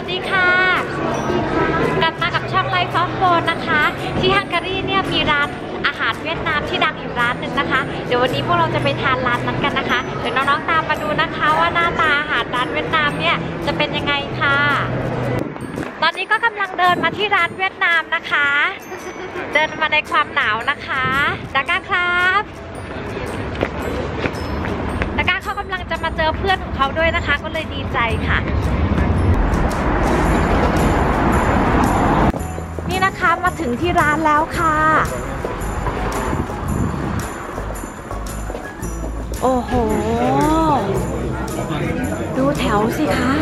วัสดีค่ะ กลับมากับช่องไลฟ์ฟอสโฟนนะคะ ที่ฮังการีเนี่ยมีร้านอาหารเวียดนามที่ดังอยู่ร้านหนึ่งนะคะ เดี๋ยววันนี้พวกเราจะไปทานร้านนั้นกันนะคะ เดี๋ยวน้องๆตามมาดูนะคะว่าหน้าตาอาหารร้านเวียดนามเนี่ยจะเป็นยังไงค่ะ ตอนนี้ก็กำลังเดินมาที่ร้านเวียดนามนะคะ เดินมาในความหนาวนะคะดาก้าครับดาก้าเขากำลังจะมาเจอเพื่อนของเขาด้วยนะคะ ก็เลยดีใจค่ะ นี่นะคะมาถึงที่ร้านแล้วค่ะ โอ้โห ดูแถวสิคะ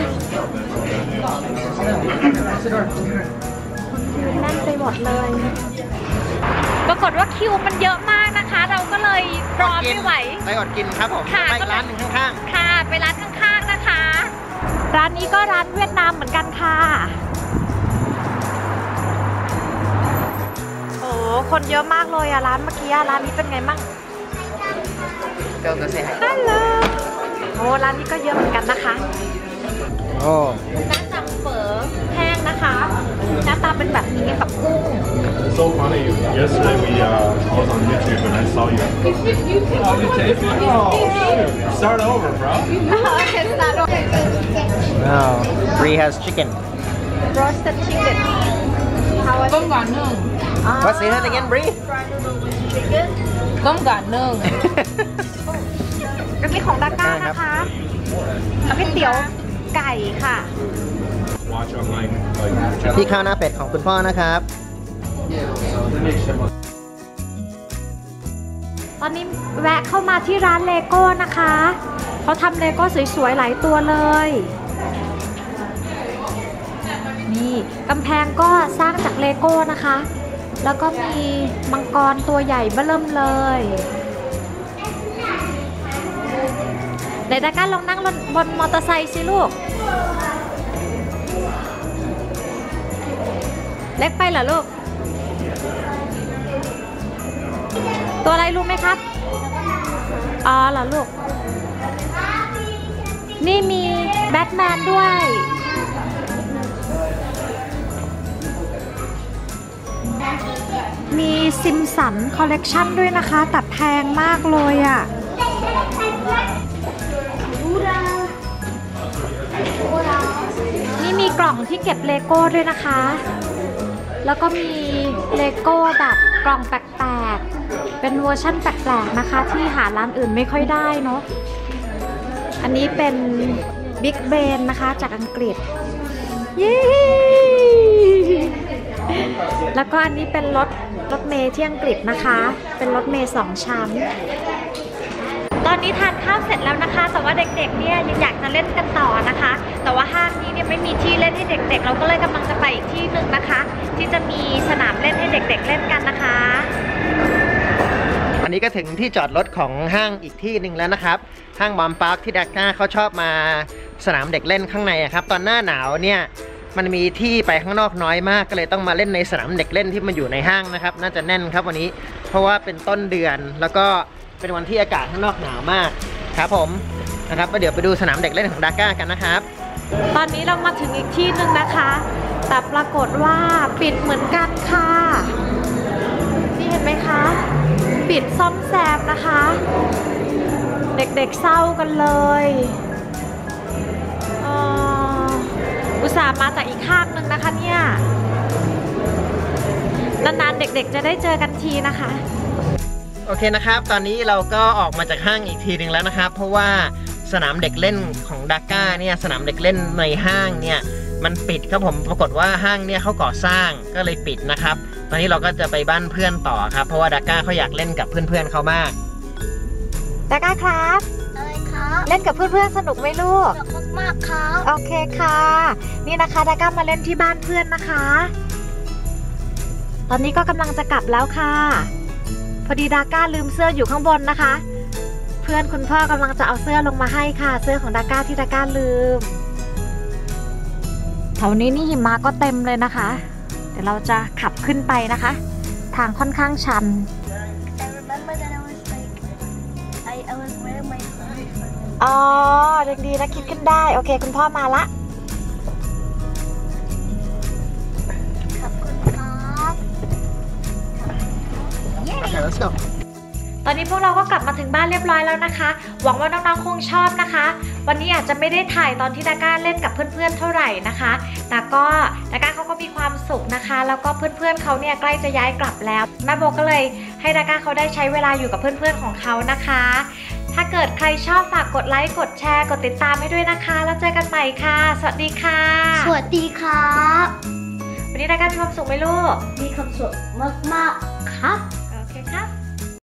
คิวแน่นไปหมดเลย ปรากฏว่าคิวมันเยอะมากนะคะ เราก็เลยรอไม่ไหว ไปอดกินครับผมค่ะไปอีกร้านหนึ่งข้างค่ะ ไปร้านข้างๆนะคะ ร้านนี้ก็ร้านเวียดนามเหมือนกันค่ะ โอ้คนเยอะมากเลยอะร้านเมื่อกี้อะร้านนี้เป็นไงมั่งๆเกิลก็เซ่ฮัลโหลโอ้ร้านนี้ก็เยอะเหมือนกันนะคะ โอ้น้ำจำเฝอแห้งนะคะหน้าตาเป็นแบบนี้กับกุ้ง It's so funny. Yesterday we uh, I was on YouTube and I saw you. Oh, you taste it? Oh, shoot. Start over, bro. อ้าว Bree has chicken roasted chicken how is ต้มก่อนนึ่ง What's it again Bree ต้มก่อนนึ่งอันนี้ของดาก้านะคะอันนี้เตี๋ยวไก่ค่ะ Watch on like like. ที่ข้าวหน้าเป็ดของคุณพ่อนะครับ ตอนนี้แวะเข้ามาที่ร้านเลโก้นะคะ เขาทำเลโก้สวยๆ หลายตัวเลย นี่กำแพงก็สร้างจากเลโก้นะคะ แล้วก็มีมังกรตัวใหญ่เบ้อเริ่มเลยเดี๋ยวดาก้าลองนั่งบนมอเตอร์ไซค์สิลูก เล็กไปเหรอลูก ตัวอะไรรู้ไหมครับ อ๋อเหรอลูก นี่มีแบทแมนด้วย มี Simpsons collection ด้วยนะคะแต่แพงมากเลยอ่ะนี่มีกล่องที่เก็บเลโก้ด้วยนะคะ แล้วก็มีเลโก้แบบกล่องแปลกๆ เป็นเวอร์ชั่นแปลกๆนะคะ ที่หาร้านอื่นไม่ค่อยได้เนาะ อันนี้เป็นบิ๊กเบนนะคะจากอังกฤษ เย้แล้วก็อันนี้เป็นรถรถเมย์ที่อังกฤษนะคะ เป็นรถเมย์สองชั้น ตอนนี้ทานข้าวเสร็จแล้วนะคะ แต่ว่าเด็กๆเนี่ยยังอยากจะเล่นกันต่อนะคะ แต่ว่าห้างนี้เนี่ยไม่มีที่เล่นให้เด็ก ๆ เราก็เลยกำลังจะไปอีกที่หนึ่งนะคะ ที่จะมีสนามเล่นให้เด็ก ๆ เล่นกันนะคะ อันนี้ก็ถึงที่จอดรถของห้างอีกที่หนึ่งแล้วนะครับ ห้างบอมพาร์คที่ดาก้าเขาชอบมาสนามเด็กเล่นข้างในครับ ตอนหน้าหนาวเนี่ยมันมีที่ไปข้างนอกน้อยมากก็เลยต้องมาเล่นในสนามเด็กเล่นที่มันอยู่ในห้างนะครับ น่าจะแน่นครับวันนี้ เพราะว่าเป็นต้นเดือนแล้วก็ เป็นวันที่อากาศข้างนอกหนาวมากครับผมนะครับเดี๋ยวไปดูสนามเด็กเล่นของดาก้ากันนะครับ ตอนนี้เรามาถึงอีกที่หนึ่งนะคะ แต่ปรากฏว่าปิดเหมือนกันค่ะนี่เห็นไหมคะ ปิดซ่อมแซมนะคะ เด็กๆเศร้ากันเลยอุตส่าห์มาจากอีกข้างหนึ่งนะคะเนี่ยนานๆเด็กๆจะได้เจอกันทีนะคะ โอเคนะครับ ตอนนี้เราก็ออกมาจากห้างอีกทีหนึ่งแล้วนะครับ เพราะว่าสนามเด็กเล่นของดาก้าเนี่ยสนามเด็กเล่นในห้างเนี่ยมันปิดครับผมปรากฏว่าห้างเนี่ยเขาก่อสร้างก็เลยปิดนะครับ ตอนนี้เราก็จะไปบ้านเพื่อนต่อครับ เพราะว่าดาก้าเขาอยากเล่นกับเพื่อนๆเขามากดาก้าครับ อะไรครับเล่นกับเพื่อนๆสนุกไหมลูก สนุกมากๆครับ โอเคค่ะ นี่นะคะดาก้ามาเล่นที่บ้านเพื่อนนะคะ ตอนนี้ก็กำลังจะกลับแล้วค่ะ พอดีดาก้าลืมเสื้ออยู่ข้างบนนะคะ เพื่อนคุณพ่อกำลังจะเอาเสื้อลงมาให้ค่ะ เสื้อของดาก้าที่ดาก้าลืมแถวนี้นี่หิมะก็เต็มเลยนะคะ เดี๋ยวเราจะขับขึ้นไปนะคะ ทางค่อนข้างชัน อ๋อยังดีนะคิดขึ้นได้ โอเค คุณพ่อมาละ Okay, let's go. ตอนนี้พวกเราก็กลับมาถึงบ้านเรียบร้อยแล้วนะคะ หวังว่าน้องๆคงชอบนะคะ วันนี้อาจจะไม่ได้ถ่ายตอนที่ดาก้าเล่นกับเพื่อนๆเท่าไหร่นะคะ แต่ก็ดาก้าเขาก็มีความสุขนะคะ แล้วก็เพื่อนๆเขาเนี่ยใกล้จะย้ายกลับแล้วแม่โบก็เลยให้ดาก้าเขาได้ใช้เวลาอยู่กับเพื่อนๆของเขานะคะ ถ้าเกิดใครชอบฝากกดไลค์กดแชร์กดติดตามให้ด้วยนะคะ แล้วเจอกันใหม่ค่ะ สวัสดีค่ะ สวัสดีครับ วันนี้ดาก้ามีความสุขไหมลูกมีความสุขมากๆครับ